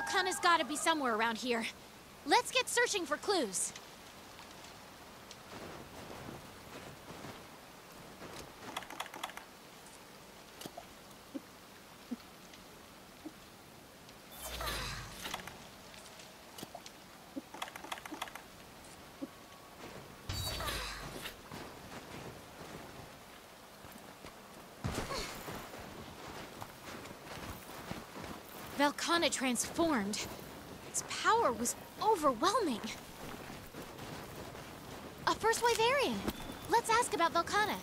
Velkhana's gotta be somewhere around here. Let's get searching for clues. Velkhana transformed. Its power was overwhelming. A first Wyverian. Let's ask about Velkhana.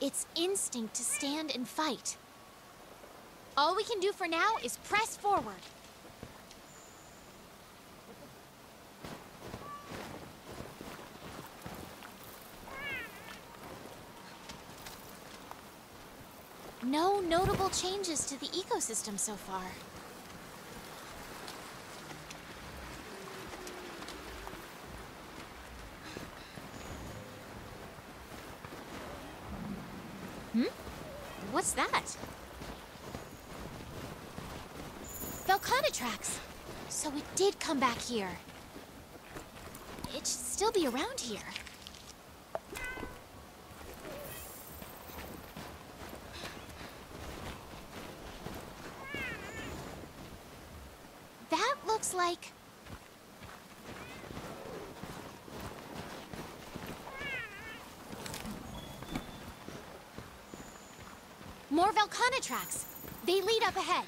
Its instinct to stand and fight. All we can do for now is press forward. No notable changes to the ecosystem so far. Hmm? What's that? Velkhana tracks. So it did come back here. It should still be around here. That looks like... More Velkhana tracks. They lead up ahead.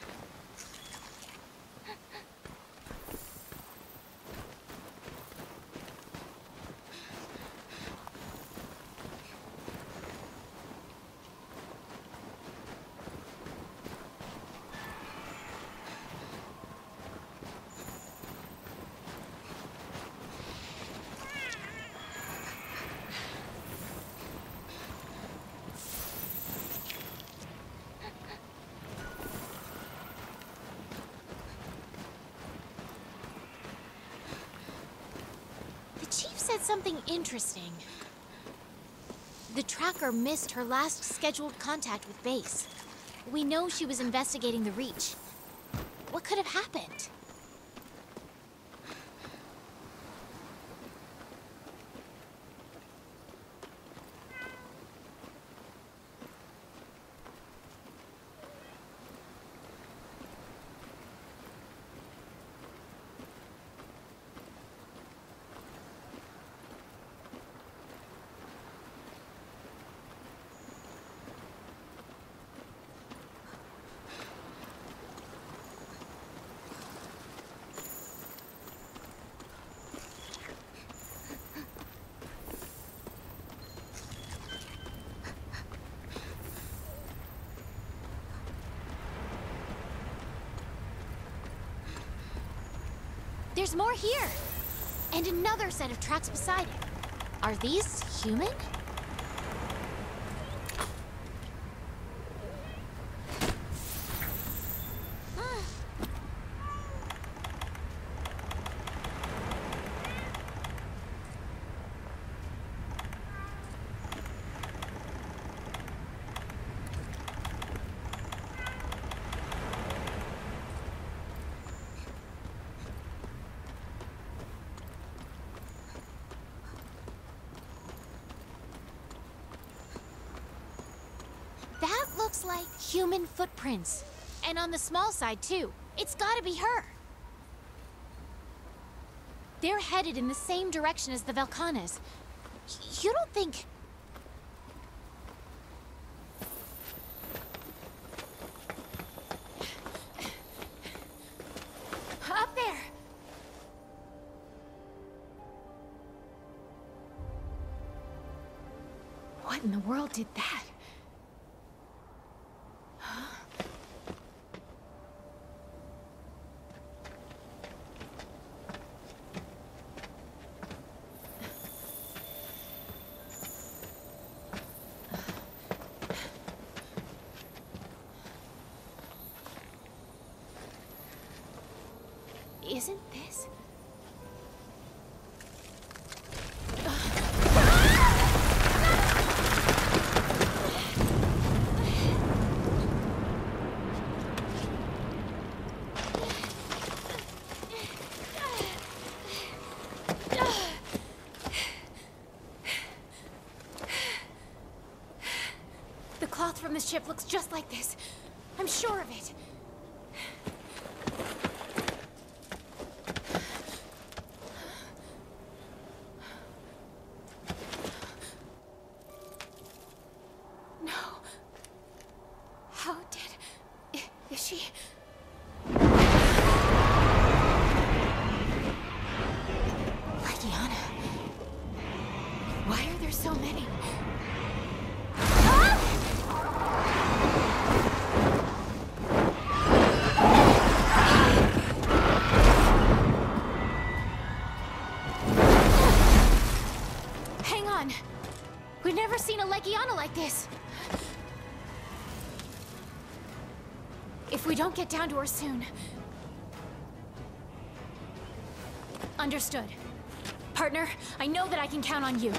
The chief said something interesting. The tracker missed her last scheduled contact with base. We know she was investigating the Reach. What could have happened? There's more here! And another set of tracks beside it. Are these human? That looks like human footprints. And on the small side, too. It's gotta be her. They're headed in the same direction as the Velkhanas. Y- You don't think... ship looks just like this. I'm sure of it. No. How did... Is she... like this. If we don't get down to her soon... Understood. Partner, I know that I can count on you.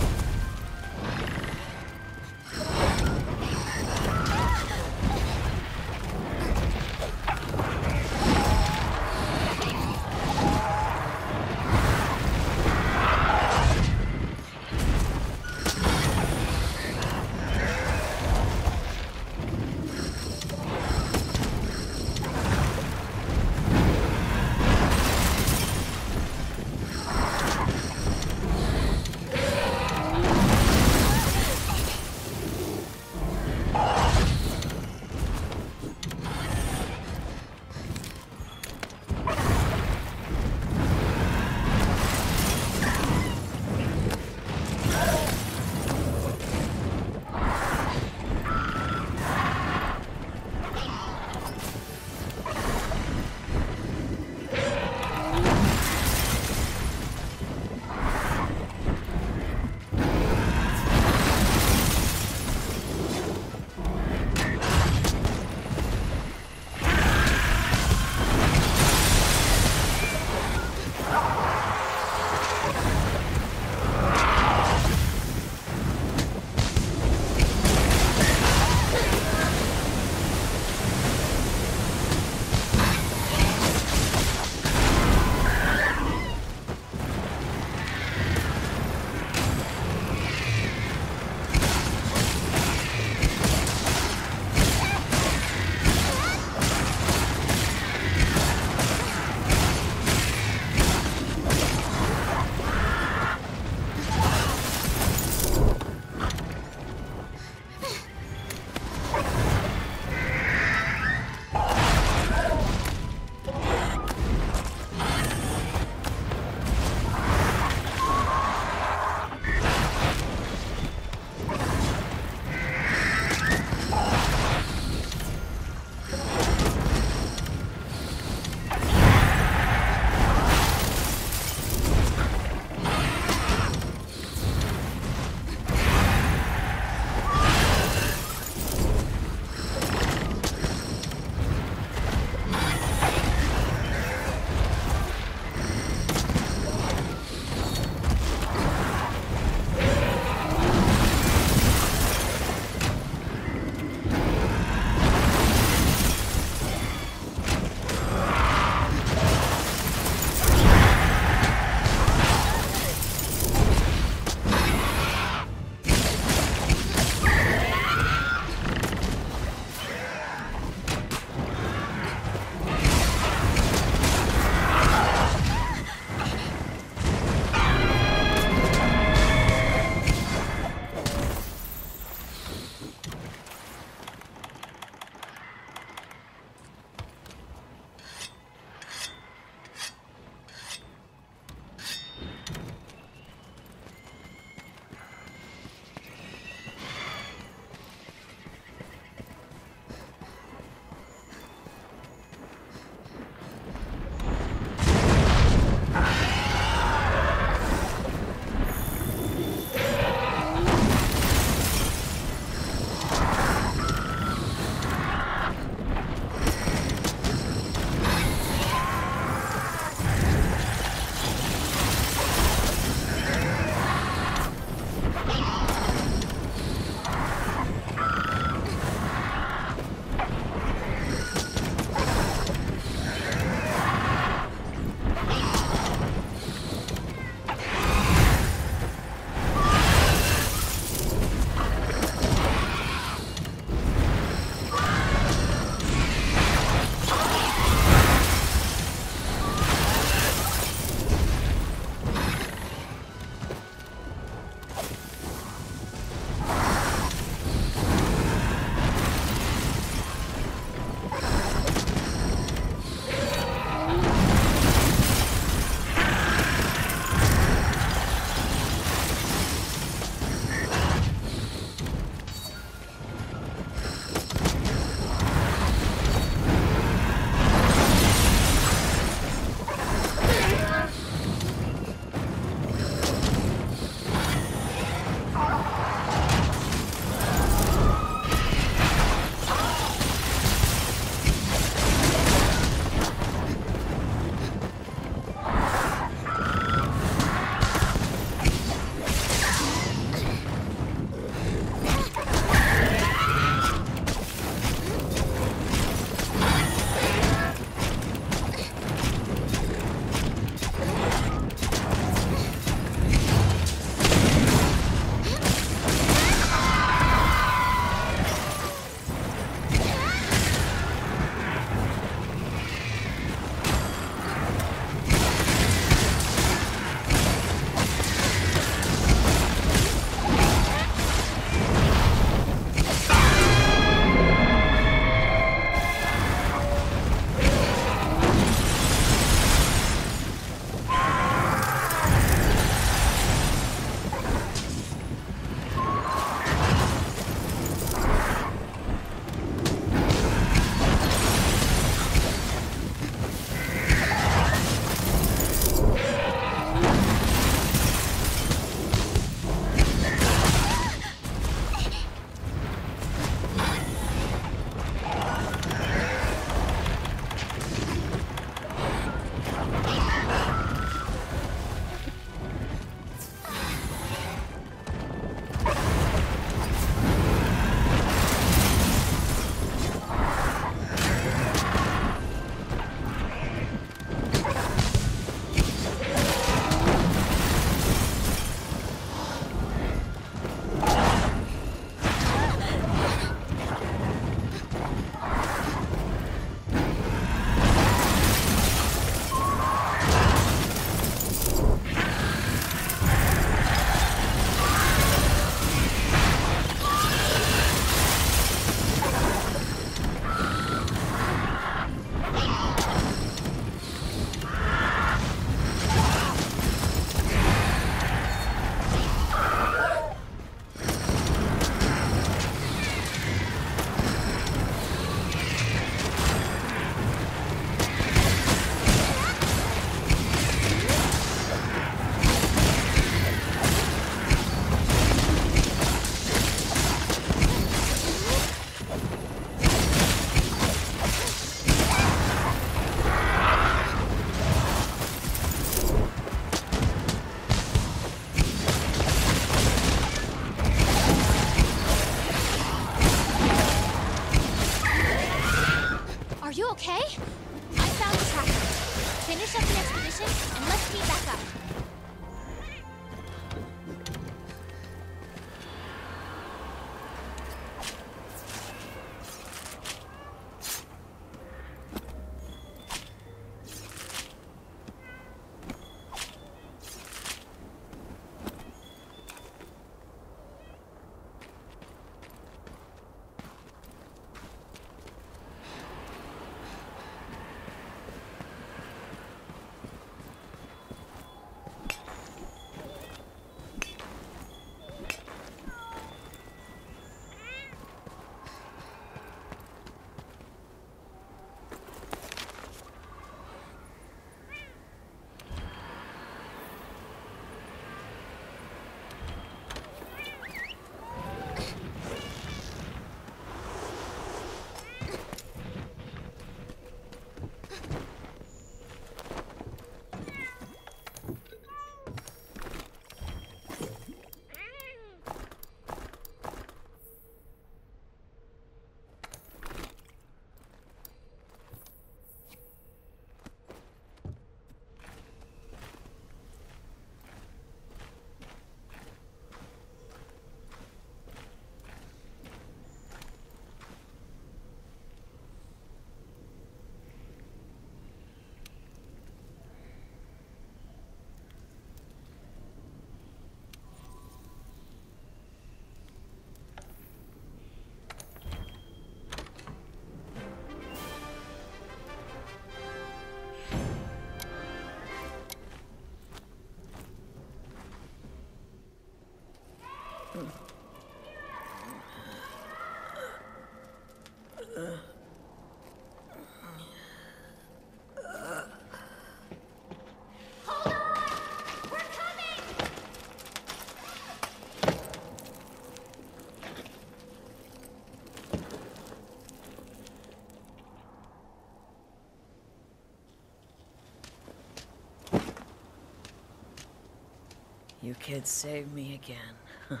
You kids saved me again.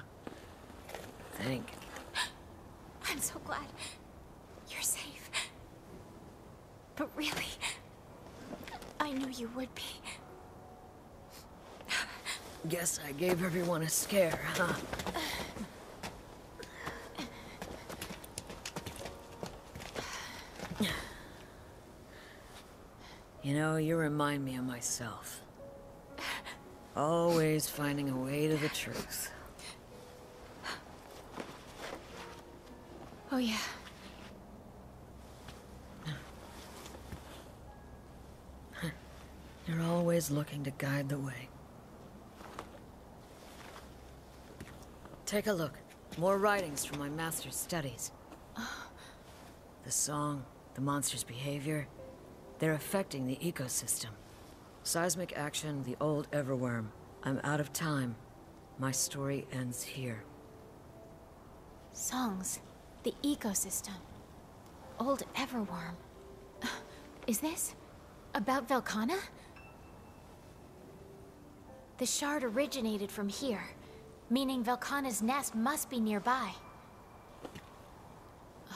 Thank you. I'm so glad you're safe. But really, I knew you would be. Guess I gave everyone a scare, huh? You know, you remind me of myself. Always finding a way to the truth. Oh, yeah. You're always looking to guide the way. Take a look. More writings from my master's studies. The song, the monster's behavior, they're affecting the ecosystem. Seismic action, the old Everwyrm. I'm out of time. My story ends here. Songs. The ecosystem. Old Everwyrm. Is this about Velkhana? The shard originated from here, meaning Velkhana's nest must be nearby.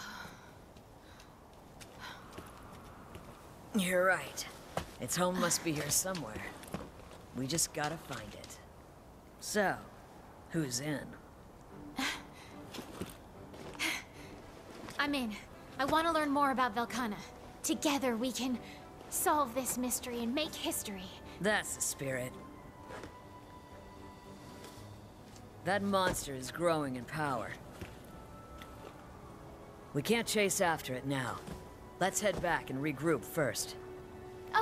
You're right. Its home must be here somewhere. We just gotta find it. So, who's in? I'm in. I want to learn more about Velkhana. Together we can solve this mystery and make history. That's the spirit. That monster is growing in power. We can't chase after it now. Let's head back and regroup first.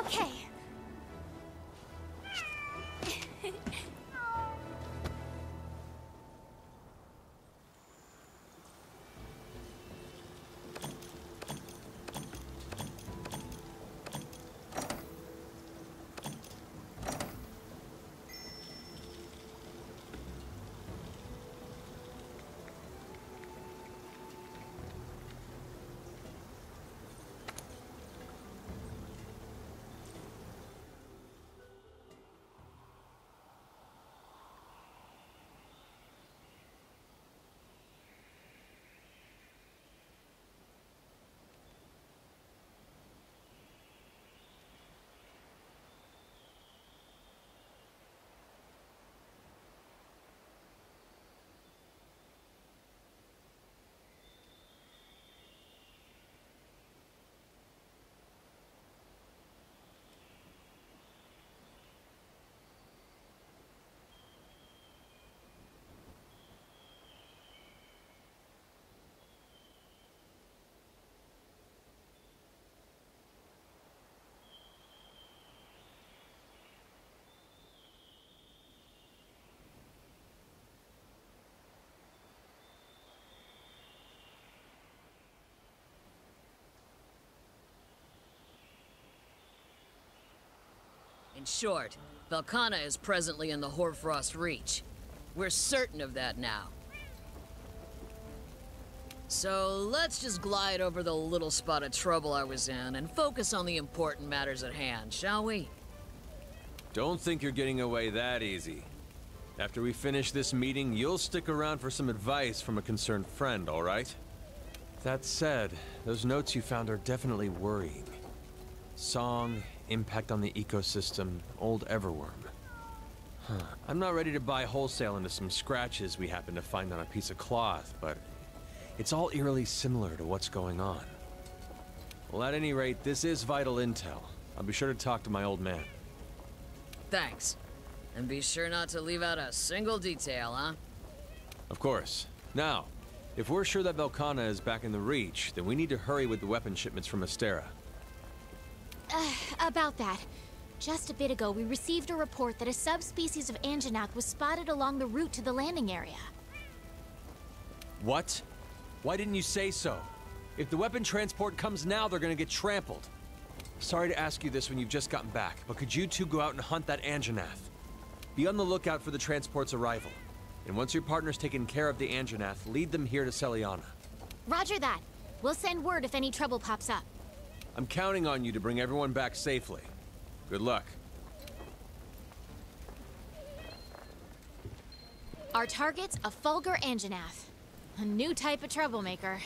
Okay. In short, Velkhana is presently in the Hoarfrost Reach. We're certain of that now. So let's just glide over the little spot of trouble I was in and focus on the important matters at hand, shall we? Don't think you're getting away that easy. After we finish this meeting, you'll stick around for some advice from a concerned friend, all right? That said, those notes you found are definitely worrying. Song, impact on the ecosystem, old Everwyrm. Huh. I'm not ready to buy wholesale into some scratches we happen to find on a piece of cloth, but it's all eerily similar to what's going on. Well, at any rate, this is vital intel. I'll be sure to talk to my old man. Thanks. And be sure not to leave out a single detail, huh? Of course. Now, if we're sure that Velkhana is back in the Reach, then we need to hurry with the weapon shipments from Astera. Uh, about that. Just a bit ago, we received a report that a subspecies of Anjanath was spotted along the route to the landing area. What? Why didn't you say so? If the weapon transport comes now, they're gonna get trampled. Sorry to ask you this when you've just gotten back, but could you two go out and hunt that Anjanath? Be on the lookout for the transport's arrival. And once your partner's taken care of the Anjanath, lead them here to Seliana. Roger that. We'll send word if any trouble pops up. I'm counting on you to bring everyone back safely. Good luck. Our target's a Fulgur Anjanath. A new type of troublemaker.